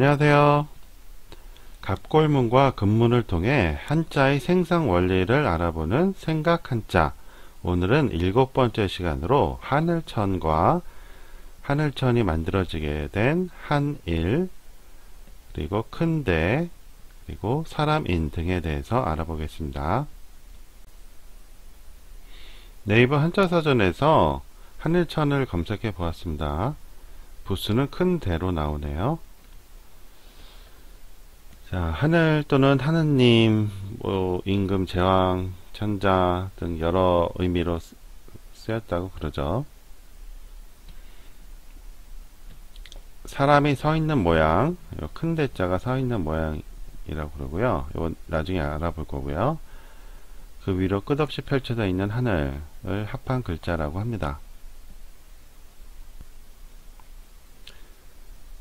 안녕하세요. 갑골문과 근문을 통해 한자의 생성 원리를 알아보는 생각 한자. 오늘은 일곱 번째 시간으로 하늘천과 하늘천이 만들어지게 된 한일, 그리고 큰대, 그리고 사람인 등에 대해서 알아보겠습니다. 네이버 한자사전에서 하늘천을 검색해 보았습니다. 부수는 큰 대로 나오네요. 자, 하늘 또는 하느님, 뭐, 임금, 제왕, 천자 등 여러 의미로 쓰였다고 그러죠. 사람이 서 있는 모양, 큰 대자가 서 있는 모양이라고 그러고요. 이건 나중에 알아볼 거고요. 그 위로 끝없이 펼쳐져 있는 하늘을 합한 글자라고 합니다.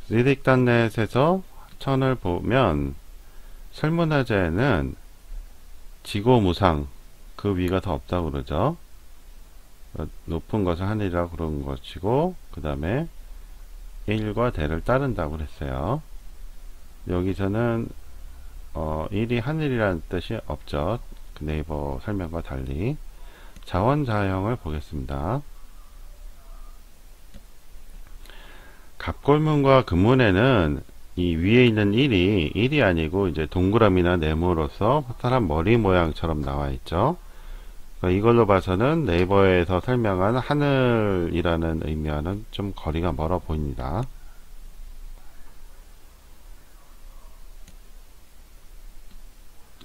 리딕단넷에서 천을 보면 설문화제에는 지고무상 그 위가 더 없다고 그러죠. 높은 것을 하늘이라고 그런 것이고 그 다음에 1과 대를 따른다고 그랬어요. 여기서는 어, 1이 하늘이라는 뜻이 없죠. 그 네이버 설명과 달리 자원자형을 보겠습니다. 갑골문과 금문에는 이 위에 있는 1이 1이 아니고 이제 동그라미나 네모로서 사람 머리 모양처럼 나와 있죠. 그러니까 이걸로 봐서는 네이버에서 설명한 하늘이라는 의미와는 좀 거리가 멀어 보입니다.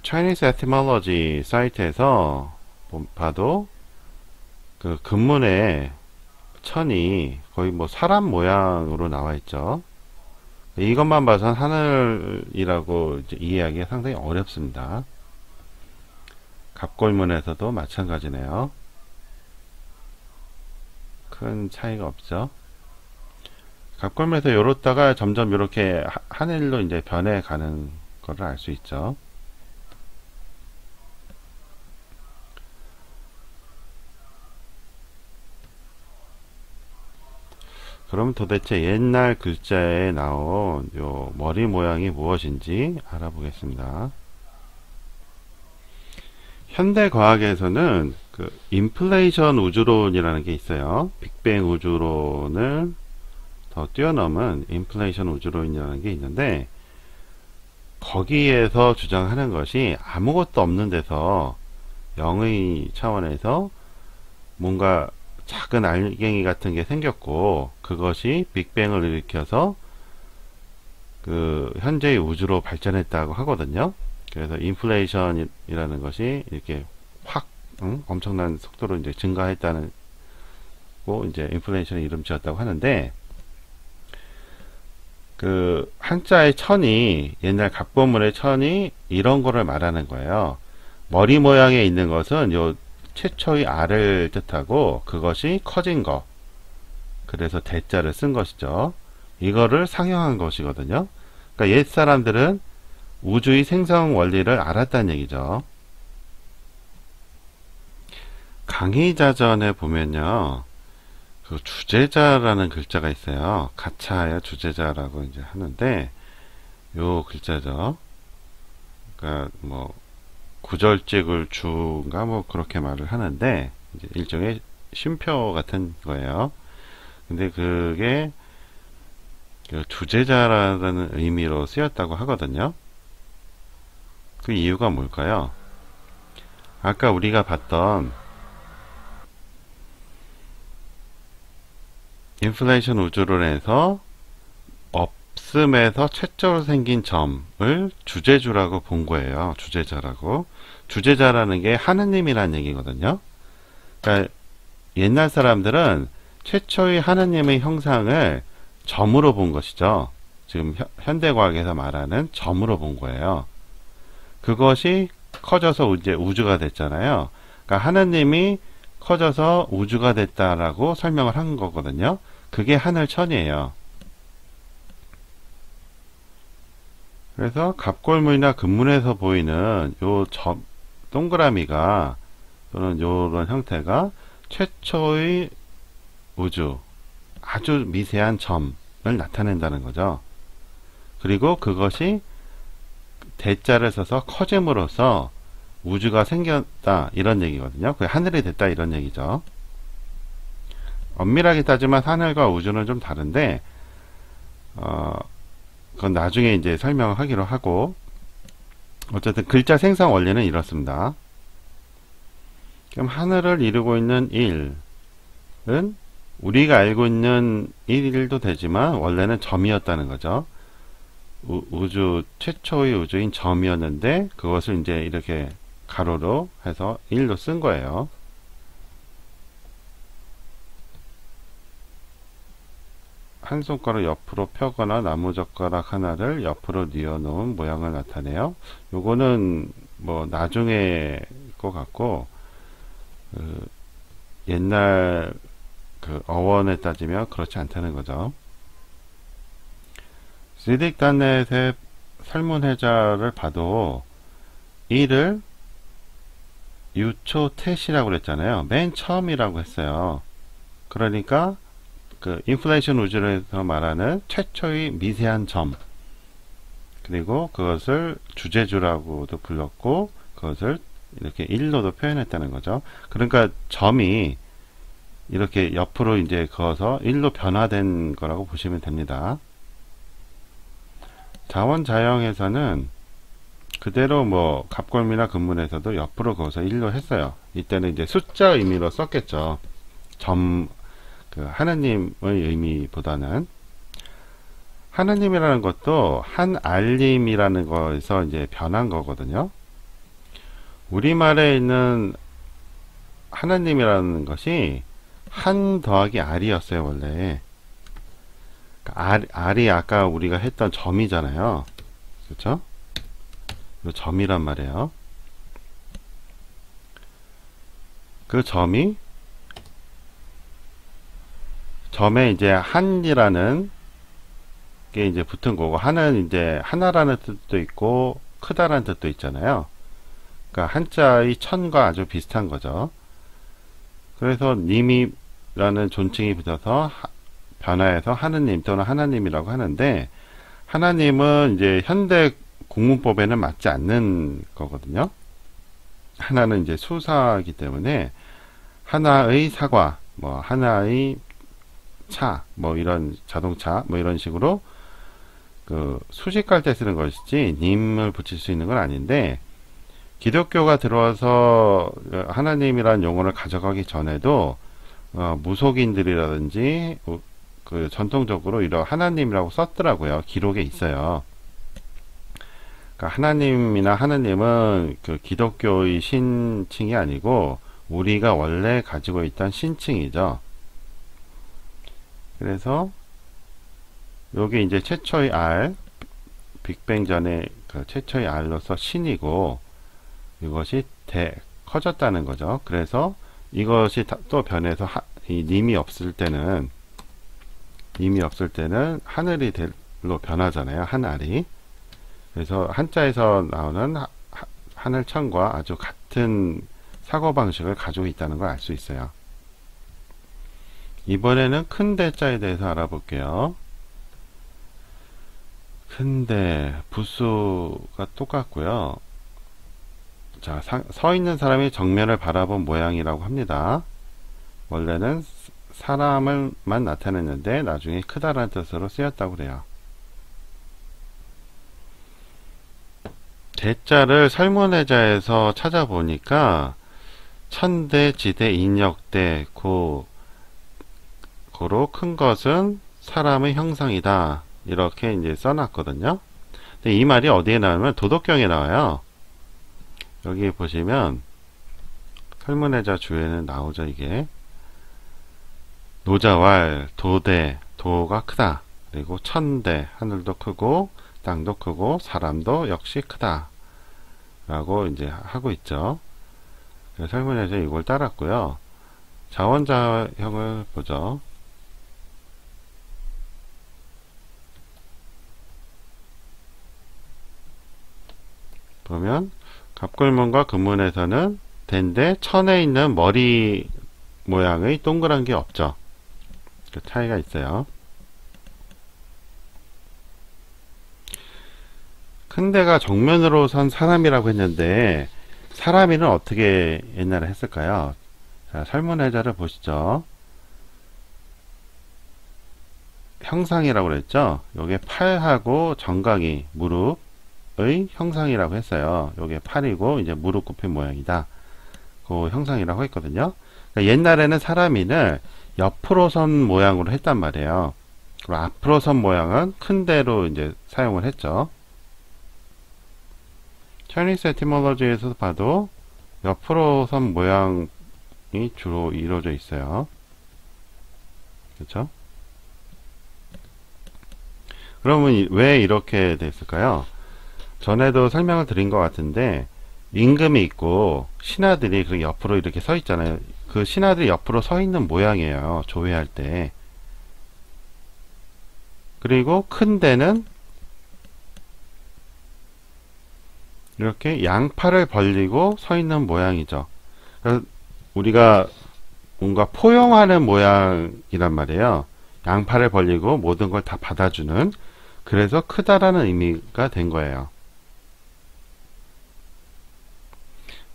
Chinese Etymology 사이트에서 봐도 그 근문에 천이 거의 뭐 사람 모양으로 나와 있죠. 이것만 봐선 하늘이라고 이해하기가 상당히 어렵습니다. 갑골문에서도 마찬가지네요. 큰 차이가 없죠. 갑골문에서 요렇다가 점점 이렇게 하늘로 이제 변해 가는 것을 알수 있죠. 그럼 도대체 옛날 글자에 나온 요 머리 모양이 무엇인지 알아보겠습니다. 현대 과학에서는 그 인플레이션 우주론이라는 게 있어요. 빅뱅 우주론을 더 뛰어넘은 인플레이션 우주론이라는 게 있는데 거기에서 주장하는 것이 아무것도 없는 데서 영의 차원에서 뭔가 작은 알갱이 같은 게 생겼고 그것이 빅뱅을 일으켜서 그 현재의 우주로 발전했다고 하거든요. 그래서 인플레이션이라는 것이 이렇게 확 응? 엄청난 속도로 이제 증가했다는 고 이제 인플레이션 이름 지었다고 하는데 그 한자의 천이 옛날 갑본문의 천이 이런 거를 말하는 거예요. 머리 모양에 있는 것은 요 최초의 알을 뜻하고 그것이 커진 거. 그래서 대자를 쓴 것이죠. 이거를 상형한 것이거든요. 그러니까 옛 사람들은 우주의 생성 원리를 알았다는 얘기죠. 강의자전에 보면요. 그 주제자라는 글자가 있어요. 가차야 주제자라고 이제 하는데 요 글자죠. 그러니까 뭐 구절직을 주가 뭐 그렇게 말을 하는데 일종의 쉼표 같은 거예요. 근데 그게 그 주제자라는 의미로 쓰였다고 하거든요. 그 이유가 뭘까요? 아까 우리가 봤던 인플레이션 우주론에서 없음에서 최초로 생긴 점을 주제주라고 본 거예요. 주제자라고. 주제자라는 게 하느님이라는 얘기거든요. 그러니까 옛날 사람들은 최초의 하느님의 형상을 점으로 본 것이죠. 지금 현대과학에서 말하는 점으로 본 거예요. 그것이 커져서 이제 우주가 됐잖아요. 그러니까 하느님이 커져서 우주가 됐다라고 설명을 한 거거든요. 그게 하늘천이에요. 그래서 갑골문이나 금문에서 보이는 요 점, 동그라미가 또는 요런 형태가 최초의 우주 아주 미세한 점을 나타낸다는 거죠. 그리고 그것이 대자를 써서 커짐으로써 우주가 생겼다 이런 얘기거든요. 그 하늘이 됐다 이런 얘기죠. 엄밀하게 따지면 하늘과 우주는 좀 다른데 어, 그건 나중에 이제 설명을 하기로 하고 어쨌든 글자 생성 원리는 이렇습니다. 그럼 하늘을 이루고 있는 1은 우리가 알고 있는 1도 되지만 원래는 점이었다는 거죠. 우, 주 최초의 우주인 점이었는데 그것을 이제 이렇게 가로로 해서 1로 쓴 거예요. 한 손가락 옆으로 펴거나 나무젓가락 하나를 옆으로 뉘어 놓은 모양을 나타내요. 요거는 뭐 나중에 것 같고 그 옛날 그 어원에 따지면 그렇지 않다는 거죠. 시딕단넷의 설문해자를 봐도 이를 유초텟이라고 그랬잖아요. 맨 처음이라고 했어요. 그러니까 그 인플레이션 우주에서 말하는 최초의 미세한 점 그리고 그것을 주제주라고도 불렀고 그것을 이렇게 일로도 표현했다는 거죠. 그러니까 점이 이렇게 옆으로 이제 그어서 일로 변화된 거라고 보시면 됩니다. 자원자형에서는 그대로 뭐 갑골미나 근문에서도 옆으로 그어서 일로 했어요. 이때는 이제 숫자 의미로 썼겠죠. 점 그 하나님의 의미보다는 하나님이라는 것도 한 알림이라는 거에서 이제 변한 거거든요. 우리말에 있는 하나님이라는 것이 한 더하기 알이었어요, 원래. 그러니까 알, 알이 아까 우리가 했던 점이잖아요. 그렇죠? 점이란 말이에요. 그 점이 점에 이제 한이라는 게 이제 붙은 거고 한은 이제 하나라는 뜻도 있고 크다라는 뜻도 있잖아요. 그러니까 한자의 천과 아주 비슷한 거죠. 그래서 님이라는 존칭이 붙어서 변화해서 하느님 또는 하나님이라고 하는데 하나님은 이제 현대 국문법에는 맞지 않는 거거든요. 하나는 이제 수사이기 때문에 하나의 사과, 뭐 하나의 차, 뭐 이런 자동차, 뭐 이런 식으로 그 수식할 때 쓰는 것이지 님을 붙일 수 있는 건 아닌데 기독교가 들어와서 하나님이란 용어를 가져가기 전에도 어, 무속인들이라든지 그 전통적으로 이런 하나님이라고 썼더라고요. 기록에 있어요. 그러니까 하나님이나 하나님은 그 기독교의 신칭이 아니고 우리가 원래 가지고 있던 신칭이죠. 그래서 여기 이제 최초의 R 빅뱅 전에 그 최초의 R로서 신이고 이것이 대 커졌다는 거죠. 그래서 이것이 또 변해서 하, 이 님이 없을 때는 님이 없을 때는 하늘이 대로 변하잖아요. 하늘이 그래서 한자에서 나오는 하, 하늘천과 아주 같은 사고방식을 가지고 있다는 걸 알 수 있어요. 이번에는 큰 대자에 대해서 알아볼게요. 큰대 부수가 똑같고요. 자, 사, 서 있는 사람이 정면을 바라본 모양이라고 합니다. 원래는 사람을만 나타냈는데 나중에 크다라는 뜻으로 쓰였다고 그래요. 대자를 설문해자에서 찾아보니까 천대, 지대, 인역대, 고, 고로 큰 것은 사람의 형상이다. 이렇게 이제 써놨거든요. 근데 이 말이 어디에 나오면 도덕경에 나와요. 여기 보시면 설문해자 주에는 나오죠, 이게. 노자왈, 도대, 도가 크다. 그리고 천대, 하늘도 크고, 땅도 크고, 사람도 역시 크다. 라고 이제 하고 있죠. 설문해자 이걸 따랐고요. 자원자형을 보죠. 보면 갑골문과 금문에서는 된데 천에 있는 머리 모양의 동그란 게 없죠. 그 차이가 있어요. 큰 데가 정면으로 선 사람이라고 했는데 사람이는 어떻게 옛날에 했을까요? 자, 설문해자를 보시죠. 형상이라고 그랬죠? 요게 팔하고 정강이 무릎 의 형상이라고 했어요. 요게 팔이고 이제 무릎 굽힌 모양이다. 그 형상이라고 했거든요. 그러니까 옛날에는 사람인을 옆으로 선 모양으로 했단 말이에요. 그리고 앞으로 선 모양은 큰 대로 이제 사용을 했죠. Chinese etymology에서 봐도 옆으로 선 모양이 주로 이루어져 있어요. 그렇죠? 그러면 왜 이렇게 됐을까요? 전에도 설명을 드린 것 같은데 임금이 있고 신하들이 그 옆으로 이렇게 서 있잖아요. 그 신하들이 옆으로 서 있는 모양이에요. 조회할 때. 그리고 큰 데는 이렇게 양팔을 벌리고 서 있는 모양이죠. 우리가 뭔가 포용하는 모양이란 말이에요. 양팔을 벌리고 모든 걸 다 받아주는 그래서 크다라는 의미가 된 거예요.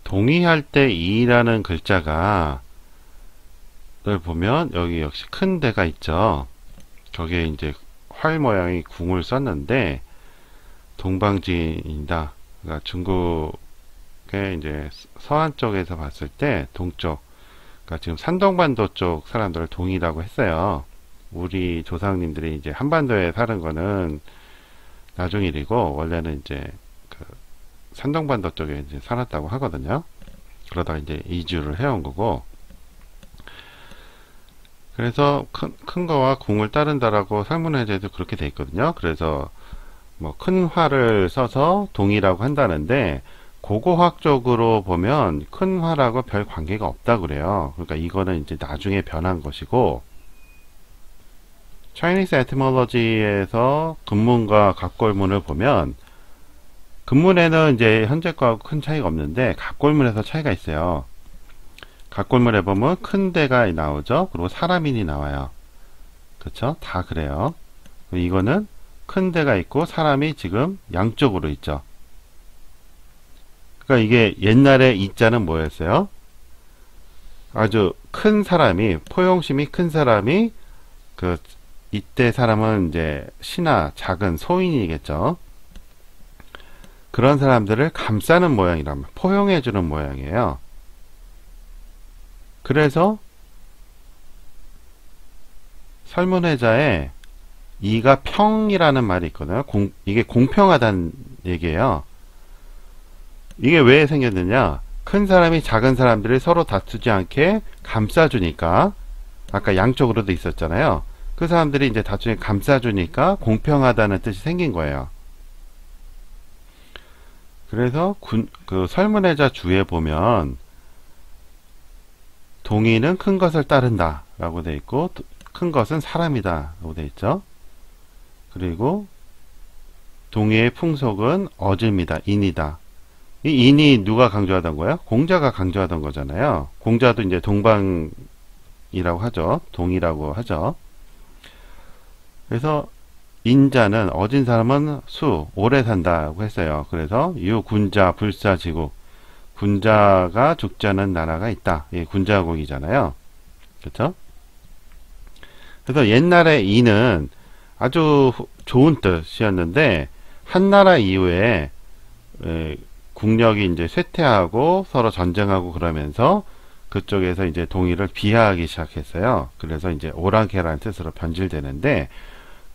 동의할 때 이라는 글자가 를 보면 여기 역시 큰 데가 있죠. 저게 이제 활 모양의 궁을 썼는데 동방진이다. 그러니까 중국의 이제 서안 쪽에서 봤을 때 동쪽, 그러니까 지금 산동반도 쪽 사람들을 동이라고 했어요. 우리 조상님들이 이제 한반도에 사는 거는 나중 일이고 원래는 이제 그 산동반도 쪽에 이제 살았다고 하거든요. 그러다가 이제 이주를 해온 거고. 그래서 큰, 큰 거와 궁을 따른다라고 설문해제도 그렇게 돼 있거든요. 그래서 뭐 큰 화를 써서 동이라고 한다는데 고고학적으로 보면 큰 화라고 별 관계가 없다 그래요. 그러니까 이거는 이제 나중에 변한 것이고 Chinese etymology에서 근문과 갑골문을 보면 근문에는 이제 현재 거하고 큰 차이가 없는데 갑골문에서 차이가 있어요. 갑골문에 보면 큰 데가 나오죠. 그리고 사람인이 나와요. 그쵸? 다 그래요. 이거는 큰 데가 있고 사람이 지금 양쪽으로 있죠. 그러니까 이게 옛날에 이자는 뭐였어요? 아주 큰 사람이 포용심이 큰 사람이 그 이때 사람은 이제 신하 작은 소인이겠죠. 그런 사람들을 감싸는 모양이라면 포용해 주는 모양이에요. 그래서 설문회자에 이가 평이라는 말이 있거든요. 공, 이게 공평하다는 얘기예요. 이게 왜 생겼느냐? 큰 사람이 작은 사람들을 서로 다투지 않게 감싸주니까 아까 양쪽으로도 있었잖아요. 그 사람들이 이제 다중에 감싸주니까 공평하다는 뜻이 생긴 거예요. 그래서 군, 그 설문회자 주에 보면 동의는 큰 것을 따른다 라고 돼 있고 큰 것은 사람이다 라고 돼 있죠. 그리고 동의의 풍속은 어즈입니다. 인이다. 이 인이 누가 강조하던 거야? 공자가 강조하던 거잖아요. 공자도 이제 동방이라고 하죠. 동이라고 하죠. 그래서 인자는 어진 사람은 수 오래 산다고 했어요. 그래서 유 군자 불사 지국 군자가 죽지 않은 나라가 있다. 예, 군자국이잖아요. 그렇죠? 그래서 옛날에 이는 아주 좋은 뜻이었는데 한나라 이후에 에, 국력이 이제 쇠퇴하고 서로 전쟁하고 그러면서 그쪽에서 이제 동의를 비하하기 시작했어요. 그래서 이제 오랑캐라는 뜻으로 변질되는데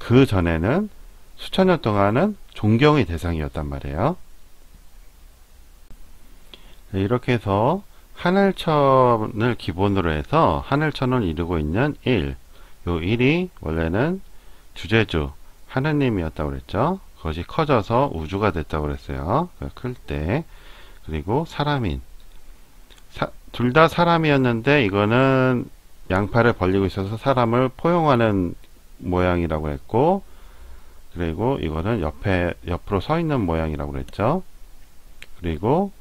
그 전에는 수천 년 동안은 존경의 대상이었단 말이에요. 네, 이렇게 해서 하늘천을 기본으로 해서 하늘천을 이루고 있는 1. 요 1이 원래는 주제주, 하느님이었다고 그랬죠. 그것이 커져서 우주가 됐다고 그랬어요. 클 때. 그리고 사람인. 둘 다 사람이었는데 이거는 양팔을 벌리고 있어서 사람을 포용하는 모양이라고 했고 그리고 이거는 옆에 옆으로 서 있는 모양이라고 그랬죠. 그리고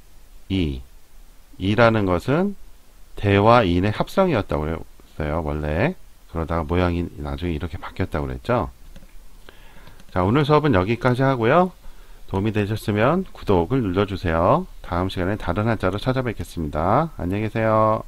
이 이라는 것은 대와 인의 합성이었다고 그랬어요. 원래 그러다가 모양이 나중에 이렇게 바뀌었다고 그랬죠. 자 오늘 수업은 여기까지 하고요. 도움이 되셨으면 구독을 눌러주세요. 다음 시간에 다른 한자로 찾아뵙겠습니다. 안녕히 계세요.